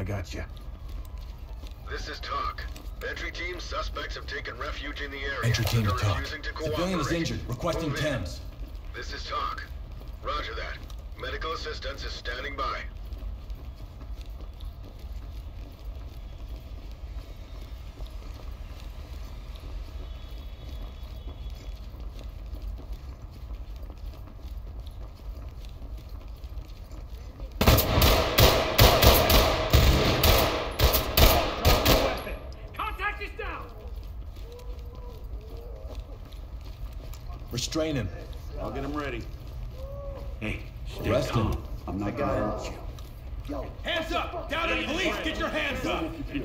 I got you. This is TOC. Entry team, suspects have taken refuge in the area. Entry team to TOC. to Civilian is injured. Requesting. Thames. This is TOC. Roger that. Medical assistance is standing by. Restrain him. I'll get him ready. Hey, stay Arrest him. I'm not gonna hurt you. Hands up! Down to the police! Get your hands up! Entry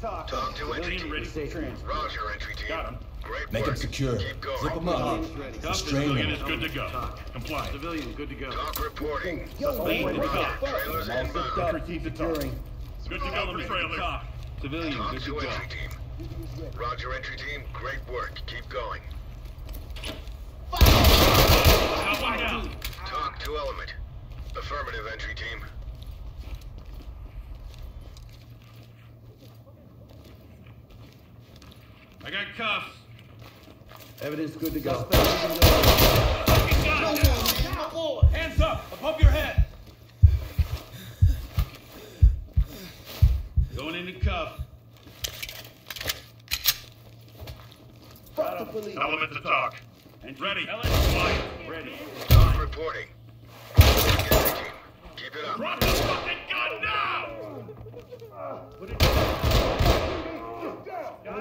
TOC TOC to entry team. ready Stay transfer. Roger, entry team. Got him. Great Make him secure. Keep going. Zip him up. Restrain Civilian him. is good to go. Comply. Civilian, good to go. TOC reporting. Lead the Roger. TOC. Trailers inbound. Repeat the TOC. Good to go, the trailer. Civilian, TOC good to to go. entry team. Roger, entry team. Great work. Keep going. Got down. TOC to element. Affirmative, entry team. I got cuffs. Evidence good to go. Fucking gun down. Hands up! Above your head! Going into cuff. Element to TOC. Ready. Quiet. Ready. TOC reporting. Entry team. Keep it up. Drop the fucking gun now!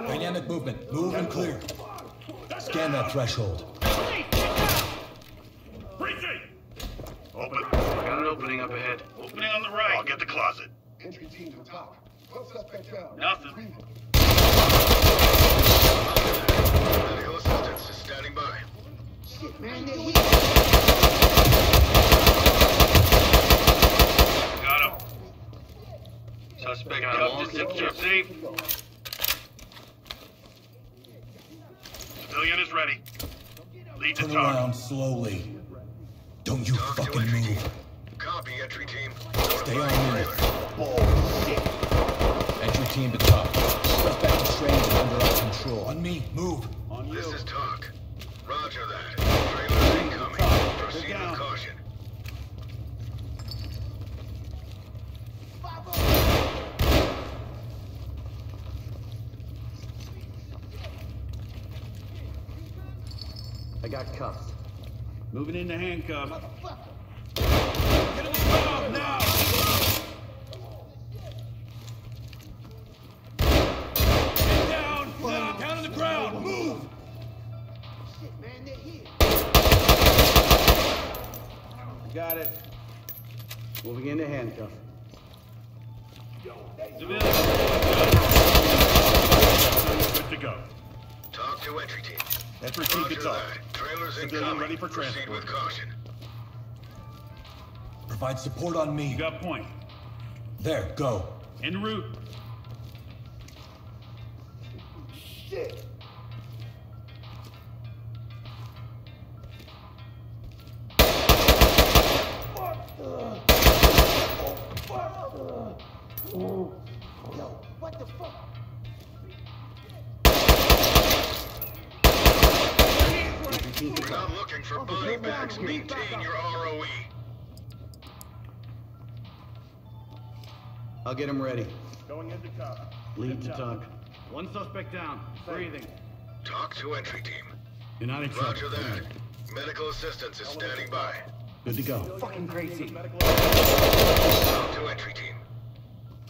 Dynamic movement. Move and clear. Scan that threshold. Breaching! Open. Got an opening up ahead. Opening on the right. I'll get the closet. Entry team to top. One suspect down. Nothing. Medical assistance is standing by. Got him. Suspect Got cuffed him. is secure. Safe. Civilian is ready. Lead to Turn TOC. around slowly. Don't you TOC fucking entry team. Copy, entry team. Stay Notify on minute. Oh, trailer. Entry team to TOC. Suspect restrained and under our control. On me. Move. On you. This is TOC. Roger that. Trailers incoming. Proceed with caution. I got cuffs. Moving into handcuffs. Got it. Moving into handcuff. Civilian. Good to go. TOC to entry team. Entry team Roger to TOC. that. Trailers Civilian incoming. ready for Proceed with caution. Provide support on me. You got point. There, go. En route. We're not looking for body bags. Maintain your. ROE. I'll get him ready. Going into cuff. Lead to TOC. One suspect down. Breathing. TOC to entry team. You're not in trouble. Roger that. Medical assistance is standing by. Good to go. TOC to entry team.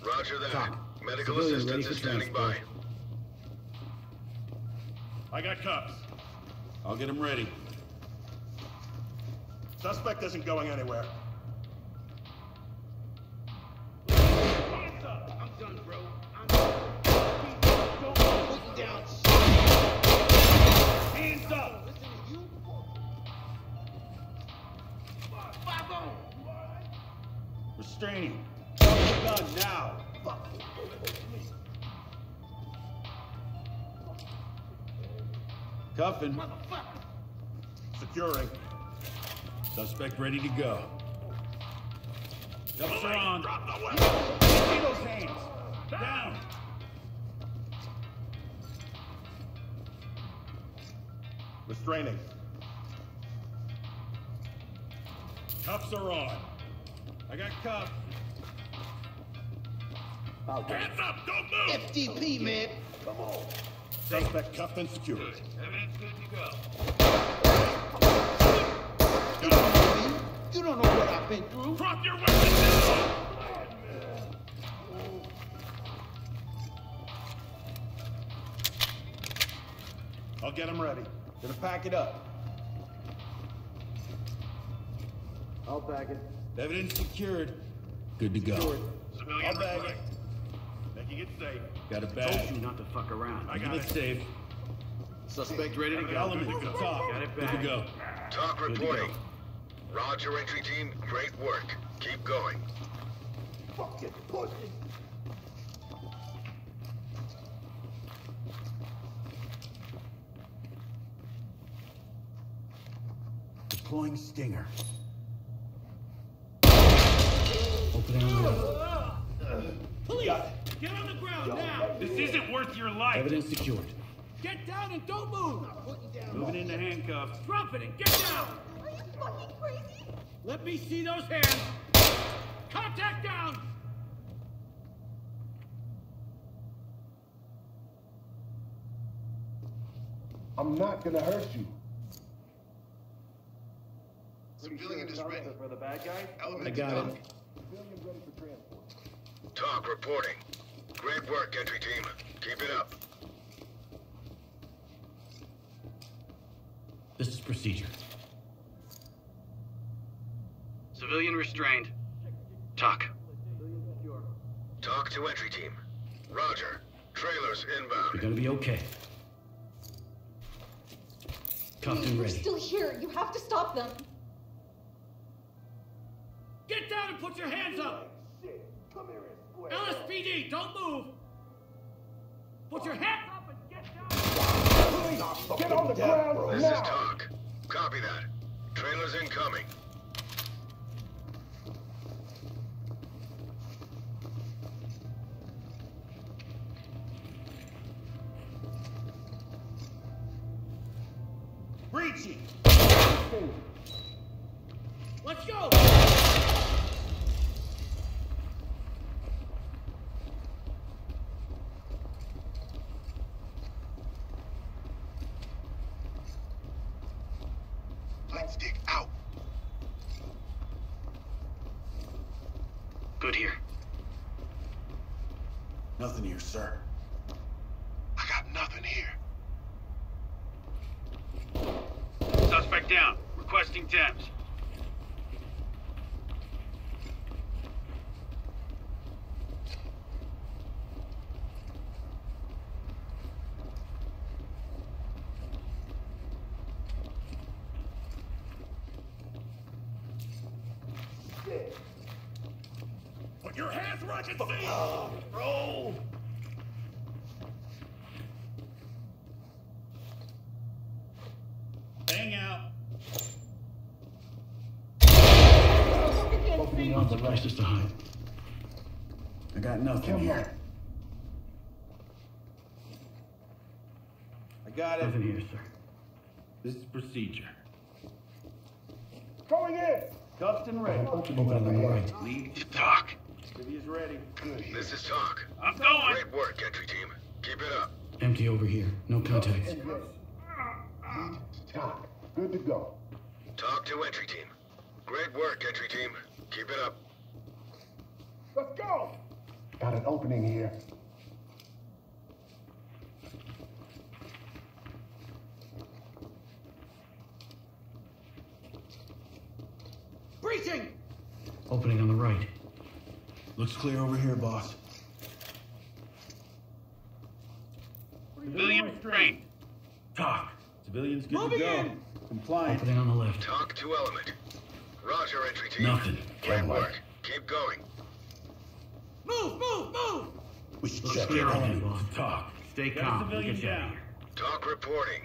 Roger that. TOC. Medical Civilian assistance is standing by. I got cuffs. I'll get them ready. Suspect isn't going anywhere. Hands up! I'm done, bro. I'm done. Don't put down! Hands up! Listen to you, boy. Bop! Restraining gun now! Fuck. Cuffing. Securing. Suspect ready to go. Cuffs are on. Drop the weapon. See those hands. Down. Restraining. Cuffs are on. I got cuffs. Hands up! Don't move! FTP, man. Come on! Suspect cuffed and secured. Evidence good to go. You don't know me. You don't know what I've been through. Drop your weapon now! I'll get him ready. Gonna pack it up. I'll bag it. Evidence secured. Good to go. Civilian I'll bag it. Restrained. Make you get safe. Got a bag. Told you not to fuck around. I got it safe. Suspect ready to go. Element to to go. TOC. Got it Good to back. go. TOC Good reporting. go. Roger, entry team. Great work. Keep going. Fucking pussy. Deploying Stinger. Opening on the right. Police! Get on the ground now! This isn't worth your life. Evidence secured. Get down and don't move! Moving into handcuffs. Drop it and get down! Are you fucking crazy? Let me see those hands! Contact down! I'm not gonna hurt you. Civilian is ready. For the bad guy? Element I got to it. TOC. Civilian ready for transport. TOC reporting. Great work, entry team. Keep it up. This is procedure. Civilian restrained. TOC. TOC to entry team. Roger. Trailers inbound. You're gonna be okay. Cuffed and They're ready. still here. You have to stop them. Get down and put your hands up! Shit, come square. LSPD, don't move! Put your hands up and get down! Get on the ground now! This is now. TOC. Copy that. Trailers incoming. Lightstick out. Good here. Nothing here, sir. I got nothing here. Suspect down. Requesting Thames. Put your hands where I can see! Roll! Hang out. On the places to hide. I got nothing here. I got it. Nothing here, sir. This is procedure. Going in. Cuffed and ready. Opening on the right. Lead To TOC. City is ready. This is TOC. I'm going. Great work, entry team. Keep it up. Empty over here. No contacts. And yes. Lead to TOC. Good to go. TOC to entry team. Great work, entry team. Keep it up. Let's go. Got an opening here. Breaching! Opening on the right. Looks clear over here, boss. Civilian restrained. TOC. Civilians good Moving to go. in. Compliant. Opening on the left. TOC to element. Roger, entry team. Nothing. Great Can't work. Keep going. Move, move, move! We should Looks check clear it ahead, out. boss. TOC. Stay calm. We'll civilian get you out of down. here. TOC reporting.